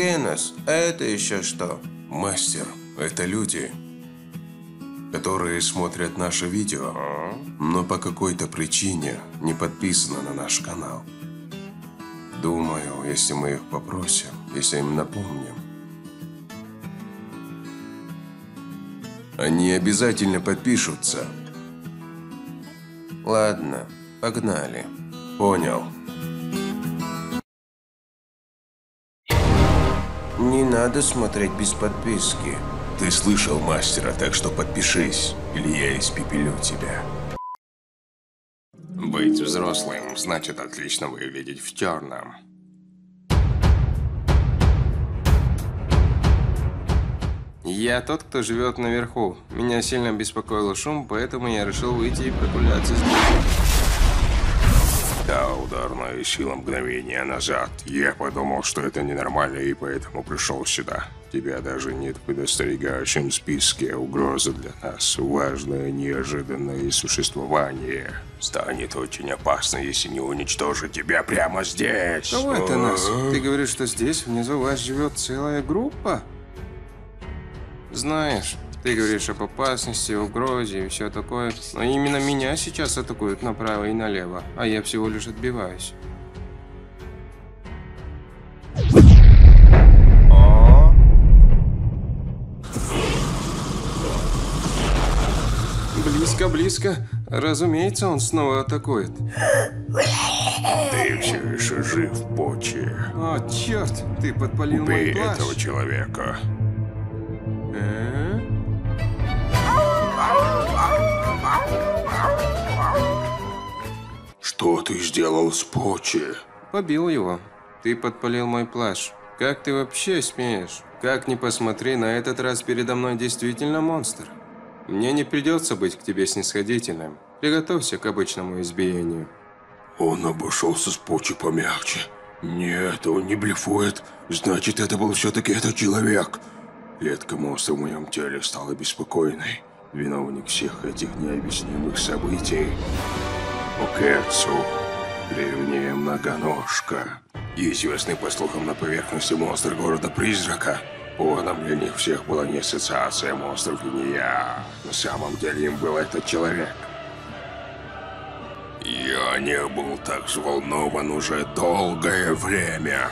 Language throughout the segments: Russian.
Генос, а это еще что? Мастер, это люди, которые смотрят наше видео, но по какой-то причине не подписаны на наш канал. Думаю, если мы их попросим, если им напомним, они обязательно подпишутся. Ладно, погнали. Понял. Не надо смотреть без подписки. Ты слышал мастера, так что подпишись, или я испепелю тебя. Быть взрослым значит отлично выглядеть в черном. Я тот, кто живет наверху. Меня сильно беспокоил шум, поэтому я решил выйти и прогуляться здесь. Да, ударная сила мгновения назад. Я подумал, что это ненормально, и поэтому пришел сюда. Тебя даже нет в предостерегающем списке угрозы для нас. Важное неожиданное существование. Станет очень опасно, если не уничтожить тебя прямо здесь. Кого это нас? Ты говоришь, что здесь внизу вас живет целая группа? Знаешь, ты говоришь об опасности, угрозе и все такое, но именно меня сейчас атакуют направо и налево, а я всего лишь отбиваюсь. Близко, близко. Разумеется, он снова атакует. Ты все еще жив, Почи. О, черт, ты подпалил Убей мой плащ. этого человека. Что ты сделал с Почи? Побил его. Ты подпалил мой плащ. Как ты вообще смеешь? Как ни посмотри, на этот раз передо мной действительно монстр. Мне не придется быть к тебе снисходительным. Приготовься к обычному избиению. Он обошелся с Почи помягче. Нет, он не блефует. Значит, это был все-таки этот человек. Клетка монстра в моем теле стала беспокойной. Виновник всех этих необъяснимых событий. Окецу. Древняя многоножка. Известный по слухам на поверхности монстр города-призрака. Поводом для них всех была не ассоциация монстров не я. На самом деле им был этот человек. Я не был так взволнован уже долгое время.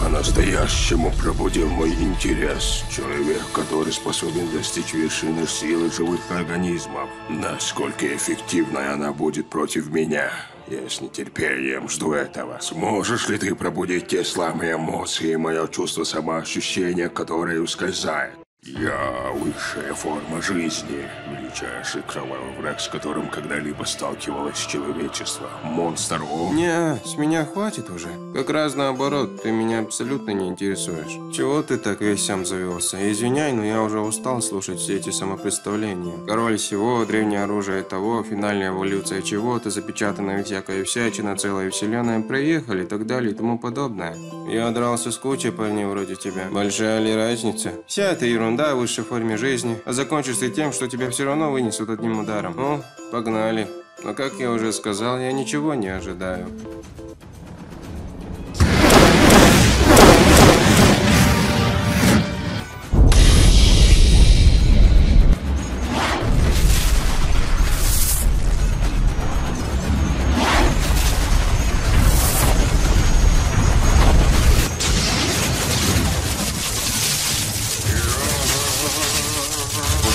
По-настоящему пробудил мой интерес. Человек, который способен достичь вершины силы живых организмов. Насколько эффективной она будет против меня. Я с нетерпением жду этого. Сможешь ли ты пробудить те слабые эмоции и мое чувство самоощущения, которое ускользает? Я высшая форма жизни, величайший кровавый враг, с которым когда-либо сталкивалось человечество. Монстр О. Не, с меня хватит уже. Как раз наоборот, ты меня абсолютно не интересуешь. Чего ты так весь сам завелся? Извиняй, но я уже устал слушать все эти самопредставления. Король всего, древнее оружие того, финальная эволюция чего-то, запечатанная всякая всячина, целая вселенная, проехали и так далее и тому подобное. Я дрался с кучей парней вроде тебя. Большая ли разница? Вся эта ерунда в высшей форме жизни, а закончится тем, что тебя все равно вынесут одним ударом. Ну, погнали. Но как я уже сказал, я ничего не ожидаю.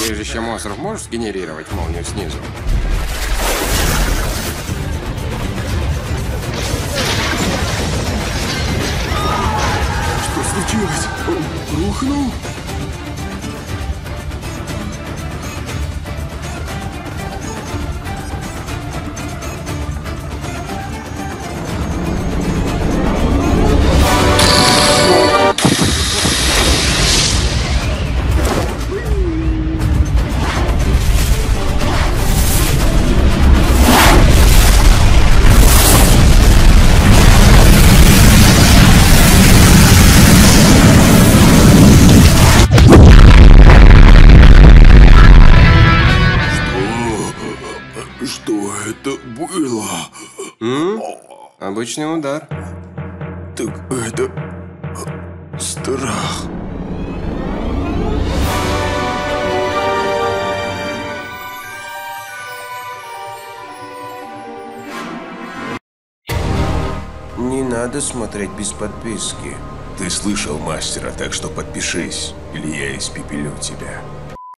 Убежище монстров можешь сгенерировать молнию снизу? Обычный удар. Так это... э, Страх. Не надо смотреть без подписки. Ты слышал мастера, так что подпишись, или я испепелю тебя.